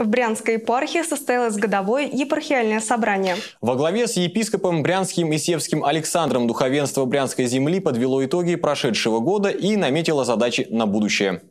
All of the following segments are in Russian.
В Брянской епархии состоялось годовое епархиальное собрание. Во главе с епископом Брянским и Севским Александром духовенство Брянской земли подвело итоги прошедшего года и наметило задачи на будущее.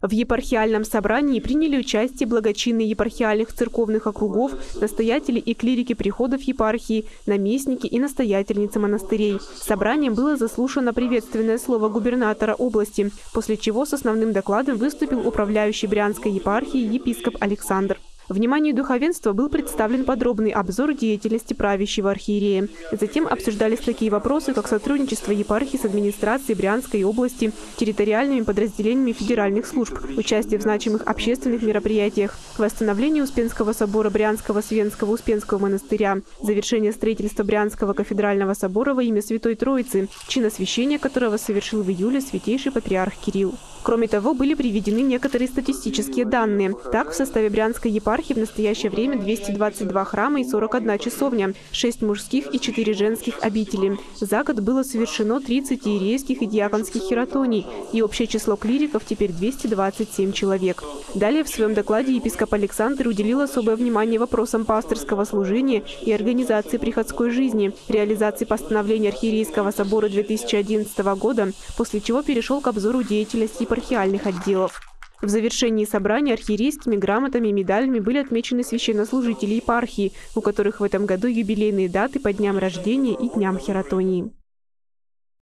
В епархиальном собрании приняли участие благочинные епархиальных церковных округов, настоятели и клирики приходов епархии, наместники и настоятельницы монастырей. Собранием было заслушано приветственное слово губернатора области, после чего с основным докладом выступил управляющий Брянской епархией епископ Александр. Вниманию духовенства был представлен подробный обзор деятельности правящего архиерея. Затем обсуждались такие вопросы, как сотрудничество епархии с администрацией Брянской области, территориальными подразделениями федеральных служб, участие в значимых общественных мероприятиях, восстановление Успенского собора Брянского Свенского Успенского монастыря, завершение строительства Брянского кафедрального собора во имя Святой Троицы, чиносвящение которого совершил в июле святейший патриарх Кирилл. Кроме того, были приведены некоторые статистические данные. Так, в составе Брянской епархии в настоящее время 222 храма и 41 часовня, 6 мужских и 4 женских обители. За год было совершено 30 иерейских и диаконских хератоний, и общее число клириков теперь 227 человек. Далее в своем докладе епископ Александр уделил особое внимание вопросам пасторского служения и организации приходской жизни, реализации постановления Архиерейского собора 2011 года, после чего перешел к обзору деятельности епархии епархиальных отделов. В завершении собрания архиерейскими грамотами и медалями были отмечены священнослужители епархии, у которых в этом году юбилейные даты по дням рождения и дням хератонии.